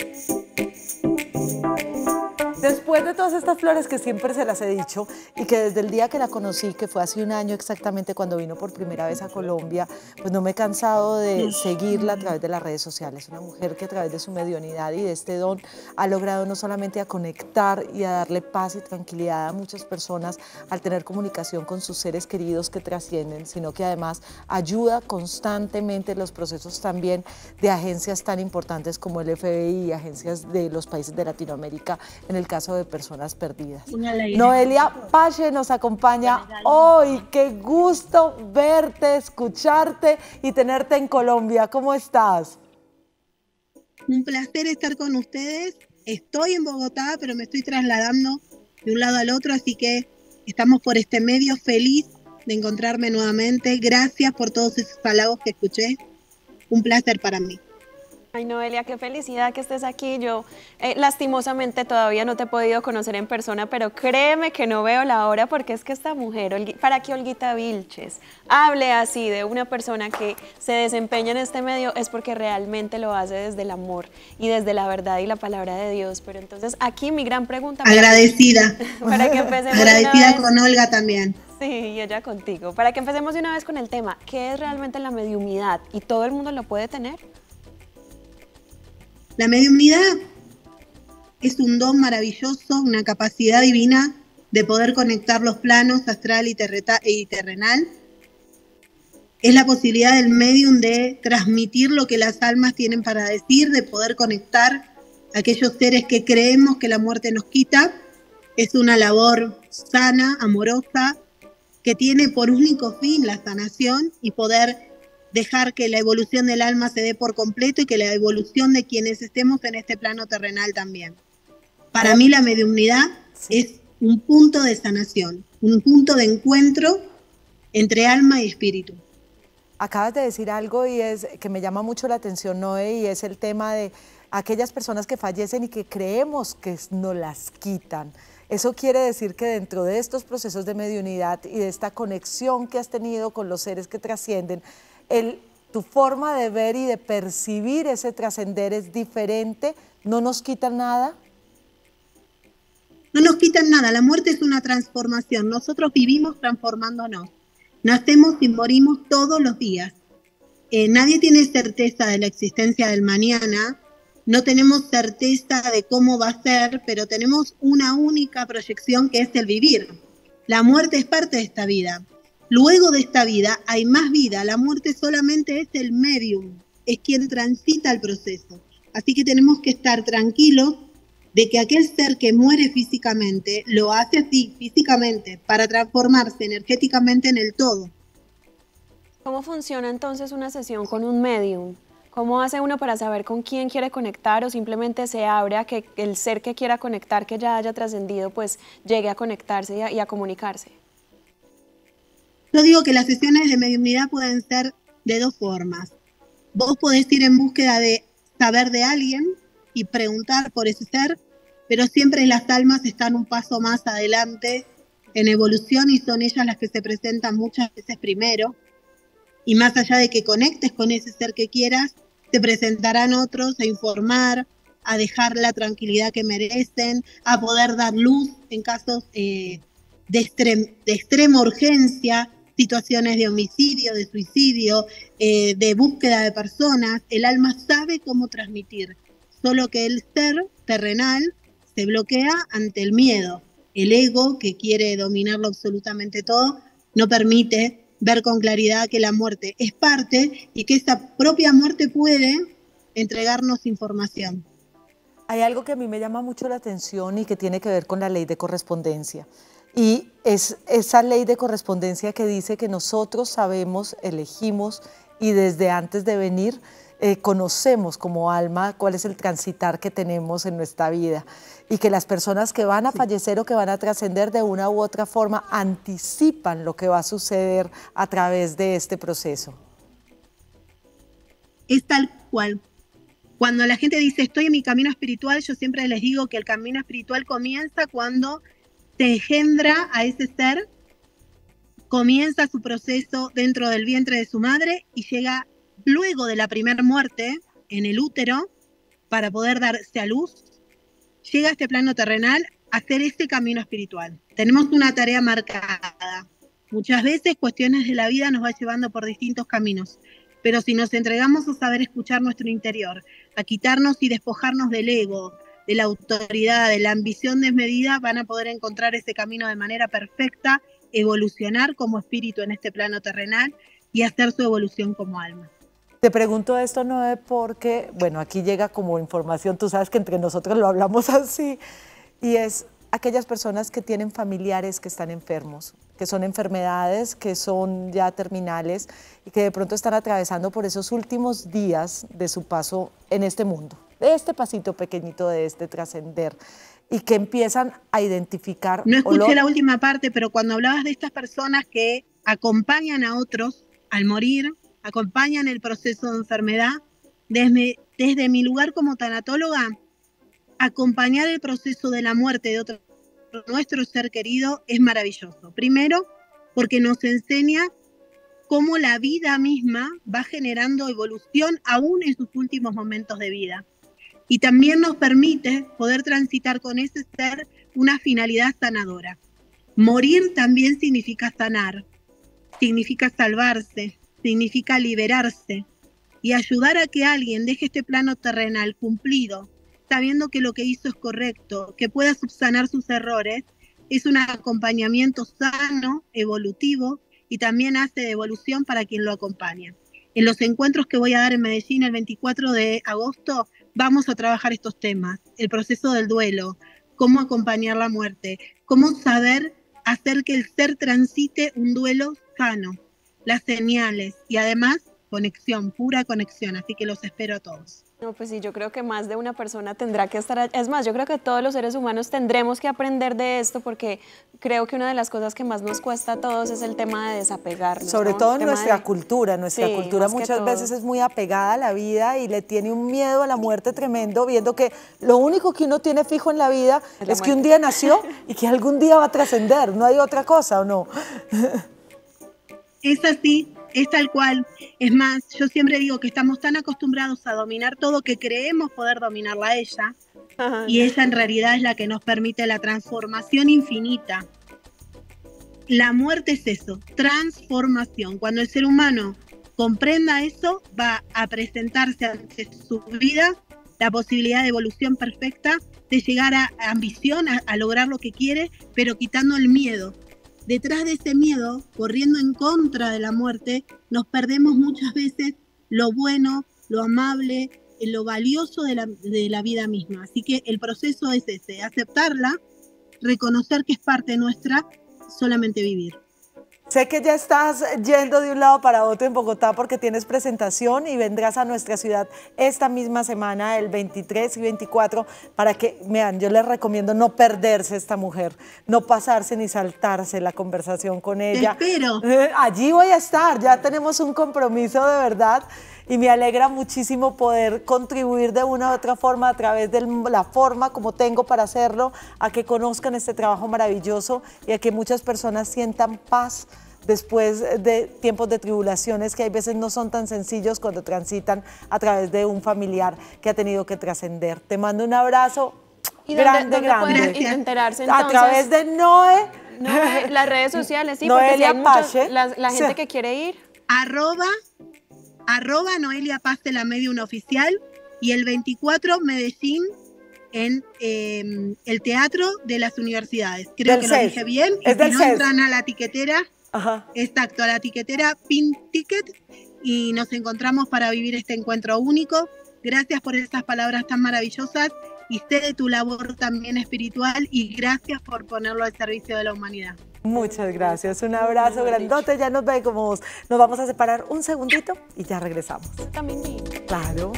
Thanks. Después de todas estas flores que siempre se las he dicho y que desde el día que la conocí, que fue hace un año exactamente cuando vino por primera vez a Colombia, pues no me he cansado de seguirla a través de las redes sociales. Una mujer que a través de su mediunidad y de este don ha logrado no solamente a conectar y a darle paz y tranquilidad a muchas personas al tener comunicación con sus seres queridos que trascienden, sino que además ayuda constantemente en los procesos también de agencias tan importantes como el FBI y agencias de los países de Latinoamérica en el caso de personas perdidas. Noelia Pache nos acompaña hoy. Qué gusto verte, escucharte y tenerte en Colombia. ¿Cómo estás? Un placer estar con ustedes. Estoy en Bogotá, pero me estoy trasladando de un lado al otro, así que estamos por este medio feliz de encontrarme nuevamente. Gracias por todos esos halagos que escuché. Un placer para mí. Ay, Noelia, qué felicidad que estés aquí. Yo eh, lastimosamente todavía no te he podido conocer en persona, pero créeme que no veo la hora porque es que esta mujer, para que Olguita Vilches hable así de una persona que se desempeña en este medio es porque realmente lo hace desde el amor y desde la verdad y la palabra de Dios. Pero entonces aquí mi gran pregunta... Agradecida. Para, que empecemos Agradecida con Olga también. Sí, y ella contigo. Para que empecemos de una vez con el tema, ¿qué es realmente la mediumidad? ¿Y todo el mundo lo puede tener? La mediunidad es un don maravilloso, una capacidad divina de poder conectar los planos astral y, terrenal. Es la posibilidad del medium de transmitir lo que las almas tienen para decir, de poder conectar a aquellos seres que creemos que la muerte nos quita. Es una labor sana, amorosa, que tiene por único fin la sanación y poder dejar que la evolución del alma se dé por completo y que la evolución de quienes estemos en este plano terrenal también. Para mí la mediunidad es un punto de sanación, un punto de encuentro entre alma y espíritu. Acabas de decir algo y es que me llama mucho la atención, Noé, y es el tema de aquellas personas que fallecen y que creemos que nos las quitan. Eso quiere decir que dentro de estos procesos de mediunidad y de esta conexión que has tenido con los seres que trascienden, tu forma de ver y de percibir ese trascender es diferente, no nos quita nada. No nos quitan nada, la muerte es una transformación, nosotros vivimos transformándonos, nacemos y morimos todos los días. Eh, nadie tiene certeza de la existencia del mañana, no tenemos certeza de cómo va a ser, pero tenemos una única proyección que es el vivir. La muerte es parte de esta vida. Luego de esta vida hay más vida, la muerte solamente es el medium, es quien transita el proceso. Así que tenemos que estar tranquilos de que aquel ser que muere físicamente lo hace así, físicamente, para transformarse energéticamente en el todo. ¿Cómo funciona entonces una sesión con un medium? ¿Cómo hace uno para saber con quién quiere conectar o simplemente se abre a que el ser que quiera conectar, que ya haya trascendido, pues llegue a conectarse y a comunicarse? Yo digo que las sesiones de mediunidad pueden ser de dos formas. Vos podés ir en búsqueda de saber de alguien y preguntar por ese ser, pero siempre las almas están un paso más adelante en evolución y son ellas las que se presentan muchas veces primero. Y más allá de que conectes con ese ser que quieras, te presentarán otros a informar, a dejar la tranquilidad que merecen, a poder dar luz en casos eh, de, de extrema urgencia, situaciones de homicidio, de suicidio, eh, de búsqueda de personas, el alma sabe cómo transmitir, solo que el ser terrenal se bloquea ante el miedo. El ego, que quiere dominarlo absolutamente todo, no permite ver con claridad que la muerte es parte y que esa propia muerte puede entregarnos información. Hay algo que a mí me llama mucho la atención y que tiene que ver con la ley de correspondencia. Y es esa ley de correspondencia que dice que nosotros sabemos, elegimos y desde antes de venir eh, conocemos como alma cuál es el transitar que tenemos en nuestra vida y que las personas que van a fallecer o que van a trascender de una u otra forma anticipan lo que va a suceder a través de este proceso. Es tal cual. Cuando la gente dice estoy en mi camino espiritual, yo siempre les digo que el camino espiritual comienza cuando se engendra a ese ser, comienza su proceso dentro del vientre de su madre y llega luego de la primera muerte en el útero para poder darse a luz, llega a este plano terrenal a hacer este camino espiritual. Tenemos una tarea marcada. Muchas veces cuestiones de la vida nos va llevando por distintos caminos, pero si nos entregamos a saber escuchar nuestro interior, a quitarnos y despojarnos del ego, de la autoridad, de la ambición desmedida, van a poder encontrar ese camino de manera perfecta, evolucionar como espíritu en este plano terrenal y hacer su evolución como alma. Te pregunto esto, Noé, porque, bueno, aquí llega como información, tú sabes que entre nosotros lo hablamos así, y es aquellas personas que tienen familiares que están enfermos, que son enfermedades que son ya terminales y que de pronto están atravesando por esos últimos días de su paso en este mundo, de este pasito pequeñito de este trascender y que empiezan a identificar. No escuché la última parte, pero cuando hablabas de estas personas que acompañan a otros al morir, acompañan el proceso de enfermedad, desde, desde mi lugar como tanatóloga, acompañar el proceso de la muerte de otro nuestro ser querido es maravilloso. Primero, porque nos enseña cómo la vida misma va generando evolución aún en sus últimos momentos de vida. Y también nos permite poder transitar con ese ser una finalidad sanadora. Morir también significa sanar, significa salvarse, significa liberarse y ayudar a que alguien deje este plano terrenal cumplido, sabiendo que lo que hizo es correcto, que pueda subsanar sus errores, es un acompañamiento sano, evolutivo y también hace de evolución para quien lo acompaña. En los encuentros que voy a dar en Medellín el 24 de agosto vamos a trabajar estos temas, el proceso del duelo, cómo acompañar la muerte, cómo saber hacer que el ser transite un duelo sano, las señales y además conexión, pura conexión. Así que los espero a todos. No, pues sí, yo creo que más de una persona tendrá que estar, es más, yo creo que todos los seres humanos tendremos que aprender de esto porque creo que una de las cosas que más nos cuesta a todos es el tema de desapegarnos. Sobre todo en nuestra cultura, nuestra cultura muchas veces es muy apegada a la vida y le tiene un miedo a la muerte tremendo, viendo que lo único que uno tiene fijo en la vida es que un día nació y que algún día va a trascender, no hay otra cosa, ¿o no? Es así, es tal cual. Es más, yo siempre digo que estamos tan acostumbrados a dominar todo que creemos poder dominarla a ella. Y ella en realidad es la que nos permite la transformación infinita. La muerte es eso, transformación. Cuando el ser humano comprenda eso, va a presentarse ante su vida la posibilidad de evolución perfecta, de llegar a ambición, a lograr lo que quiere, pero quitando el miedo, detrás de ese miedo, corriendo en contra de la muerte, nos perdemos muchas veces lo bueno, lo amable, lo valioso de la, de la vida misma. Así que el proceso es ese, aceptarla, reconocer que es parte nuestra, solamente vivir. Sé que ya estás yendo de un lado para otro en Bogotá porque tienes presentación y vendrás a nuestra ciudad esta misma semana, el 23 y 24, para que, vean, yo les recomiendo no perderse esta mujer, no pasarse ni saltarse la conversación con ella. espero. Allí voy a estar, ya tenemos un compromiso de verdad y me alegra muchísimo poder contribuir de una u otra forma a través de la forma como tengo para hacerlo, a que conozcan este trabajo maravilloso y a que muchas personas sientan paz después de tiempos de tribulaciones que hay veces no son tan sencillos cuando transitan a través de un familiar que ha tenido que trascender. Te mando un abrazo grande, grande. enterarse a través de Noé. las redes sociales, sí, porque la, gente que quiere ir. Arroba arroba Noelia Paz de la Medium Oficial y el 24 Medellín en em, el Teatro de las Universidades. Creo que lo dije bien. Es y si no entran a la tiquetera, exacto, a la tiquetera Pin Ticket y nos encontramos para vivir este encuentro único. Gracias por esas palabras tan maravillosas y sé de tu labor también espiritual y gracias por ponerlo al servicio de la humanidad. Muchas gracias. Un abrazo grandote. Ya nos vemos. Nos vamos a separar un segundito y ya regresamos. También. Claro.